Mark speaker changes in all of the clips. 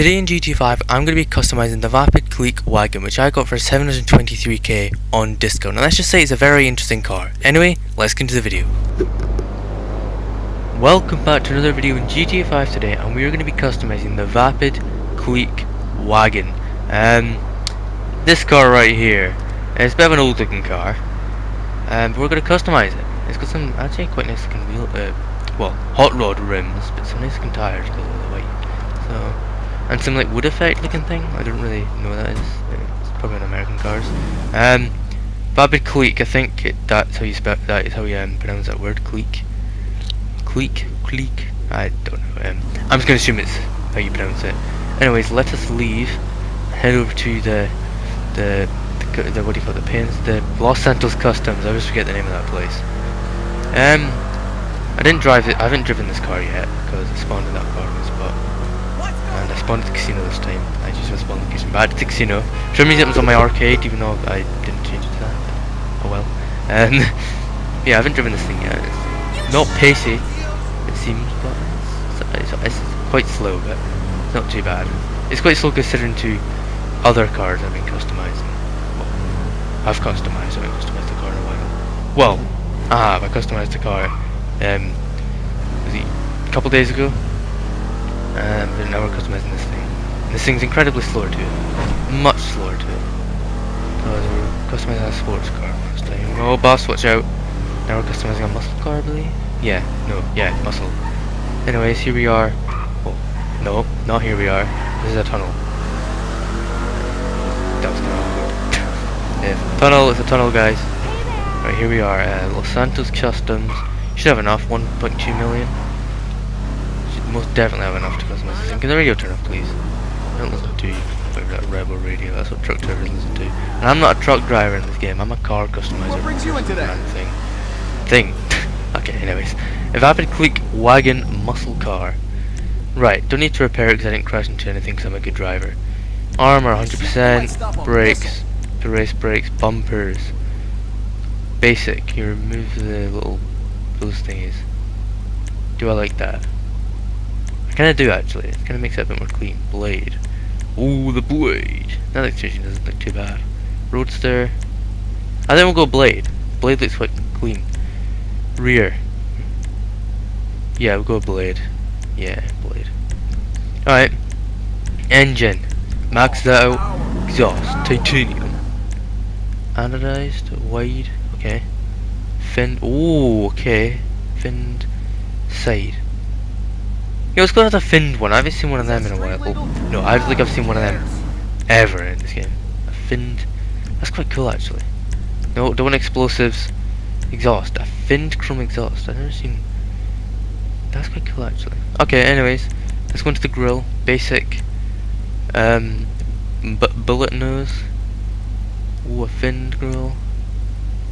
Speaker 1: Today in GT5 I'm going to be customizing the Vapid Clique wagon which I got for 723k on discount and let's just say it's a very interesting car. Anyway, let's get into the video. Welcome back to another video in GTA 5 today and we are going to be customizing the Vapid Clique wagon. Um, this car right here, it's a bit of an old looking car um, but we're going to customize it. It's got some actually quite nice looking wheel, uh, well, hot rod rims but some nice looking tyres because of the white. So and some like wood effect looking thing. I don't really know what that is. It's probably an American cars. Um, Vapid Clique. I think it, that's how you spell that. Is how you um, pronounce that word. Cleek. Cleek, Cleek. I don't know. Um, I'm just gonna assume it's how you pronounce it. Anyways, let us leave. Head over to the the the, the what do you call it? The pins. The Los Santos Customs. I always forget the name of that place. Um, I didn't drive it. I haven't driven this car yet because it spawned in that the spot I spawned at the casino this time. I just spawned the casino, but at the casino. For some reason it was on my arcade, even though I didn't change it to that. Oh well. Um, yeah, I haven't driven this thing yet. It's not pacey, it seems, but it's, it's, it's, quite slow, but it's not too bad. It's quite slow considering to other cars I've been customizing. Well, I've customized, I haven't customized the car in a while. Well, I have, I customized the car um, was it a couple days ago now we're customizing this thing. This thing's incredibly slower to it. Much slower to it. Because we're customizing a sports car. Oh boss, watch out. Now we're customizing a muscle car, I believe? Yeah, no, yeah, muscle. Anyways, here we are. Oh, no, not here we are. This is a tunnel. That was kind of awkward. tunnel, it's a tunnel, guys. Right, here we are. Uh, Los Santos Customs. Should have enough, 1.2 million most definitely have enough to customize this thing. Can the radio turn off, please? I don't listen to you. That rebel radio. That's what truck drivers listen to. And I'm not a truck driver in this game. I'm a car customizer.
Speaker 2: What brings you into that?
Speaker 1: Thing. Thing. okay. Anyways, a Vapid Clique wagon muscle car. Right. Don't need to repair it because I didn't crash into anything because I'm a good driver. Armor 100%. Brakes. Race brakes. Bumpers. Basic. You remove the little those thingies. Do I like that? I kinda do actually. It kinda makes it a bit more clean. Blade. Ooh, the blade. That extension doesn't look too bad. Roadster. I think we'll go blade. Blade looks quite clean. Rear. Yeah, we'll go blade. Yeah, blade. Alright. Engine. Max out. Exhaust. Titanium. Anodized. Wide. Okay. Fin. Ooh, okay. Finned. Side. Yeah, let's go with a finned one. I haven't seen one of them in a while. Oh, no, I don't think I've seen one of them ever in this game. A finned. That's quite cool, actually. No, don't want explosives. Exhaust. A finned chrome exhaust. I've never seen. That's quite cool, actually. Okay, anyways, let's go into the grill. Basic. Um, bullet nose. Ooh, a finned grill.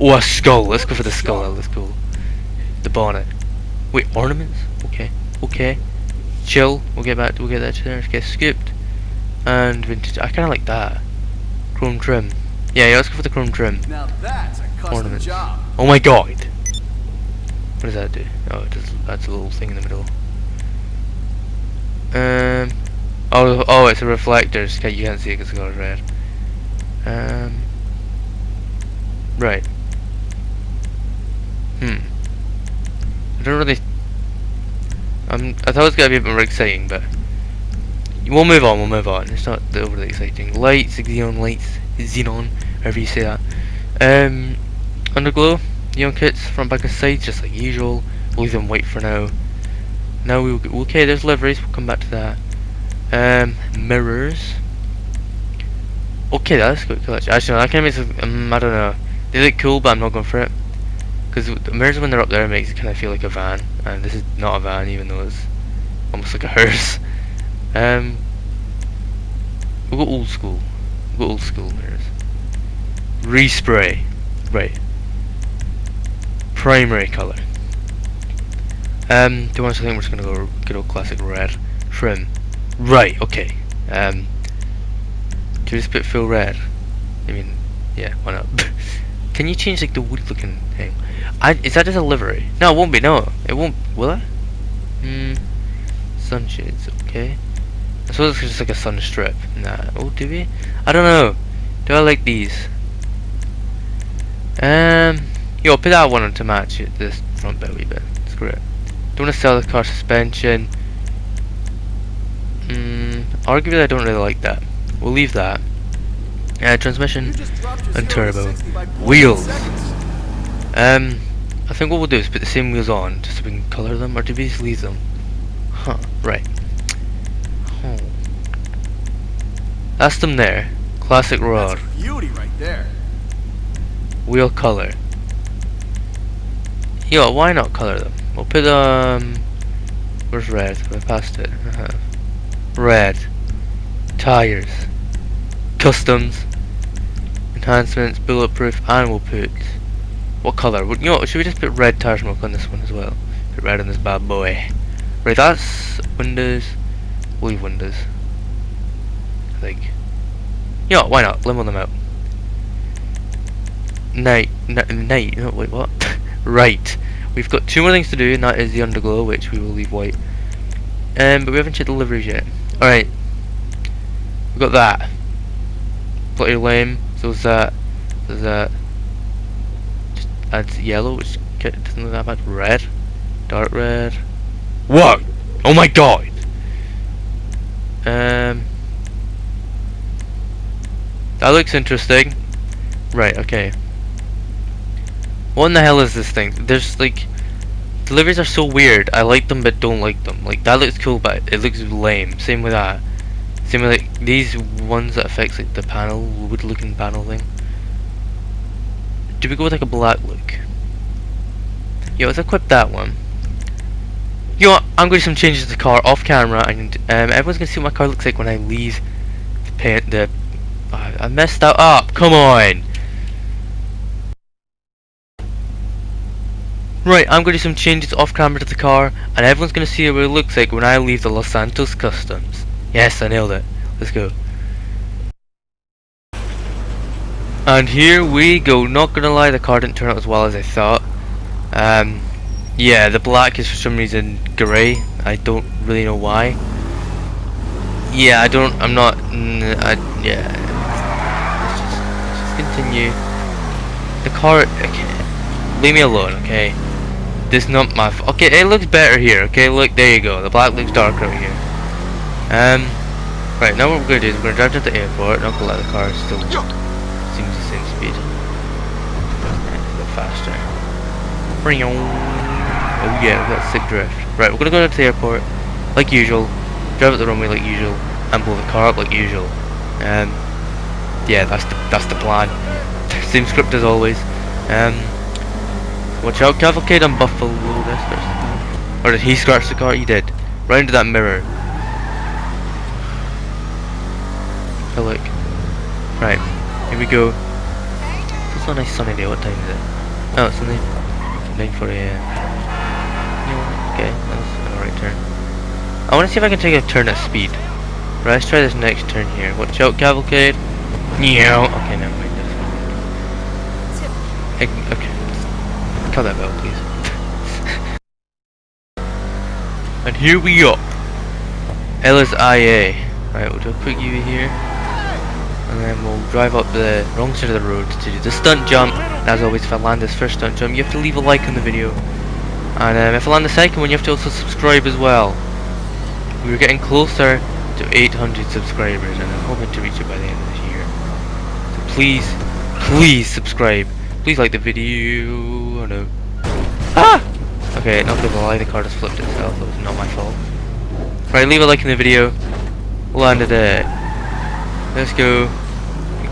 Speaker 1: Oh, a skull. Let's go for the skull. Looks cool. The bonnet. Wait, ornaments? Okay. Okay chill. We'll get back. We'll get that to there. Get scooped and vintage. I kind of like that. Chrome trim. Yeah, yeah. Let's go for the chrome trim.
Speaker 2: Now that's a custom
Speaker 1: Ornaments.
Speaker 2: job.
Speaker 1: Oh my god. What does that do? Oh, it does. That's a little thing in the middle. Um. Oh, oh, it's a reflector. You can't see it because the color's red. Um. Right. Hmm. I don't really um, I thought it was going to be a bit more exciting, but we'll move on, we'll move on. It's not overly exciting. Lights, xenon lights, xenon, however you say that. Um, underglow, neon kits, front, back and sides, just like usual. We'll leave them white for now. Now we'll okay, there's liveries, we'll come back to that. Um, mirrors. Okay, that's good. Actually, that kind of makes, um, I don't know. They look cool, but I'm not going for it. Because the mirrors when they're up there makes it kind of feel like a van, and this is not a van even though it's almost like a hearse. Um, we'll go old school. We'll go old school mirrors. Respray. Right. Primary colour. Um, do you want something? We're just gonna go good old classic red. Trim. Right, okay. Um, do you just put full red? I mean, yeah, why not? Can you change like the wood looking thing? I, is that just a livery? No, it won't be. No, it won't. Will it? Hmm. Sunshades. Okay. So it's just like a sun strip. Nah. Oh, do we? I don't know. Do I like these? Um, yo, put that one on to match it, this front bit a wee bit. Screw it. Don't want to sell the car suspension. Mm, arguably I don't really like that. We'll leave that. Uh, transmission
Speaker 2: You just dropped your
Speaker 1: and turbo.
Speaker 2: 60 by 0.8
Speaker 1: Wheels. Um, I think what we'll do is put the same wheels on, just so we can colour them, or do we just leave them? Huh, right. Oh. That's them there. Classic rod.
Speaker 2: That's beauty right there.
Speaker 1: Wheel colour. Yo, why not colour them? We'll put, um... Where's red? I passed it. Uh-huh. red. Tires. Customs. Enhancements, bulletproof, and we'll put... What colour? You know, should we just put red tire smoke on this one as well? Put red on this bad boy. Right, that's windows. We'll leave windows. I think. You know, why not? Limo them out. Night, night, no, wait, what? right, we've got two more things to do, and that is the underglow, which we will leave white. Um, but we haven't checked deliveries yet. Alright, we've got that. Pretty lame, so is that, that, just adds yellow, which doesn't look that bad. Red, dark red. What? Oh my god! Um, that looks interesting. Right, okay. What in the hell is this thing? There's like deliveries are so weird. I like them but don't like them. Like that looks cool but it looks lame. Same with that. Same like these ones that affects like the panel, wood looking panel thing. Do we go with like a black look? Yo, let's equip that one. You know? I'm going to do some changes to the car off camera and um, everyone's going to see what my car looks like when I leave the paint the I I messed that up. Come on. Right, I'm going to do some changes off camera to the car, and everyone's going to see what it looks like when I leave the Los Santos Customs. Yes, I nailed it. Let's go. And here we go. Not gonna lie, the car didn't turn out as well as I thought. Um, yeah, the black is for some reason grey. I don't really know why. Yeah, I don't. I'm not. I, yeah. Let's just, let's just continue. The car. Okay. Leave me alone, okay? This is not my. Okay, it looks better here. Okay, look, there you go. The black looks darker here. Um. Right now, what we're gonna do is we're gonna drive to the airport. Not gonna let the car still seems the same speed. A bit faster. Oh yeah, we got sick drift. Right, we're gonna go down to the airport, like usual. Drive at the runway like usual, and blow the car up like usual. Um, yeah, that's the that's the plan. Same script as always. Um, watch out, cavalcade on Buffalo. This person. Or did he scratch the car? He did. Right into that mirror. Oh look. Right, here we go. It's a nice sunny day. What time is it? Oh, it's only 9:40 a.m. Yeah, okay, that's an alright turn. I want to see if I can take a turn at speed. Right, let's try this next turn here. Watch out, cavalcade. Yeah. Okay, never mind. This one. Okay. Cut that bell, please. and here we go. LSIA. Right, we'll do a quick U here. And then we'll drive up the wrong side of the road to do the stunt jump. And as always, if I land this first stunt jump, you have to leave a like on the video. And um, if I land the second one, you have to also subscribe as well. We're getting closer to 800 subscribers, and I'm hoping to reach it by the end of this year. So please, please subscribe. Please like the video. Oh no. Ah! Okay, not gonna lie, the car just flipped itself. It was not my fault. Right, leave a like in the video. Landed it. Let's go.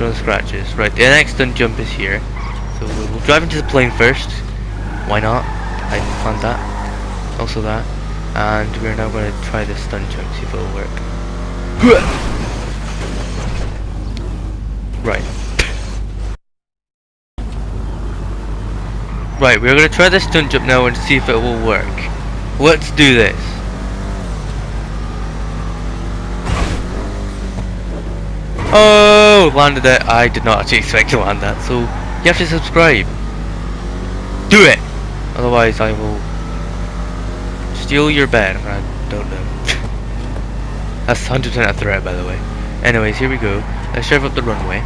Speaker 1: The scratches. Right, the next stunt jump is here. So we'll, we'll drive into the plane first. Why not? I planned that. Also that. And we're now going to try the stun jump, see if it'll work. Right. Right, we're going to try the stun jump now and see if it will work. Let's do this. Oh, landed it. I did not actually expect to land that, so you have to subscribe. Do it! Otherwise I will steal your bed. I don't know. That's 100% a threat, by the way. Anyways, here we go. Let's drive up the runway.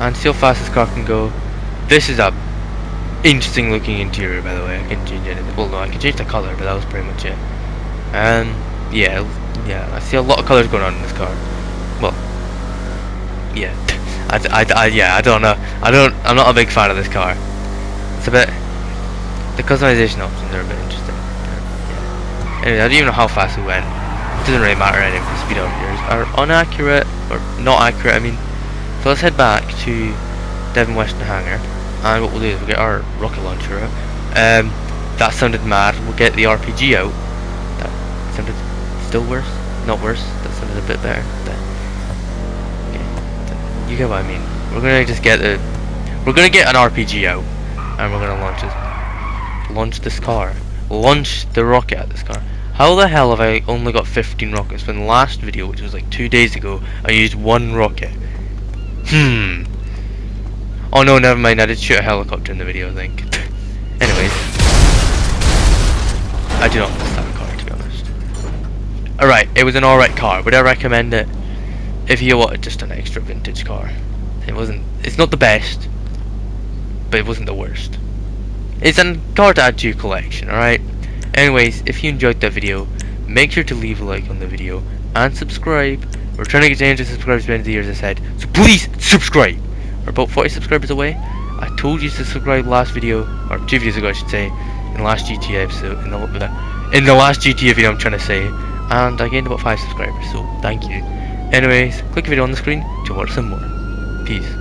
Speaker 1: And see how fast this car can go. This is a interesting looking interior, by the way. I can change anything. Well, no, I can change the color, but that was pretty much it. Um, yeah, yeah. I see a lot of colors going on in this car. Well, yeah. I, I, I, yeah, I don't know. I don't. I'm not a big fan of this car. It's a bit. The customization options are a bit interesting. Yeah. Anyway, I don't even know how fast we went. It doesn't really matter anyway. The speedometers are inaccurate or not accurate. I mean, so let's head back to Devon Weston Hangar, and what we'll do is we'll get our rocket launcher out. Um, that sounded mad. We'll get the RPG out. That sounded still worse. Not worse. That sounded a bit better. But you get what I mean. We're gonna just get the. We're gonna get an RPG out, and we're gonna launch this. Launch this car. Launch the rocket at this car. How the hell have I only got 15 rockets when the last video, which was like two days ago, I used one rocket? Hmm. Oh no, never mind. I did shoot a helicopter in the video, I think. Anyways, I do not miss that car to be honest. Alright, it was an alright car. Would I recommend it? If you wanted just an extra vintage car. It wasn't. It's not the best, but it wasn't the worst. It's a car to add to your collection. Alright. Anyways, if you enjoyed the video, make sure to leave a like on the video and subscribe. We're trying to get to 100 subscribers by the end of the year, as I said. So please subscribe. We're about 40 subscribers away. I told you to subscribe last video, or two videos ago, I should say, in the last GTA episode, in the in the last GTA video, I'm trying to say, and I gained about five subscribers. So thank you. Anyways, click video on the screen to watch some more. Peace.